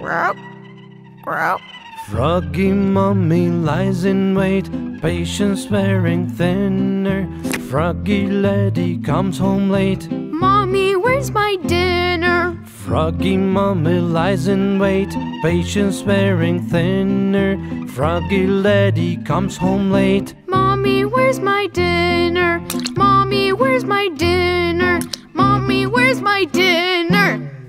Grub, grub. Froggy Mommy lies in wait, patience wearing thinner. Froggy Laddie comes home late. Mommy, where's my dinner? Froggy Mommy lies in wait, patience wearing thinner. Froggy Laddie comes home late. Mommy, where's my dinner? Mommy, where's my dinner? Mommy, where's my dinner?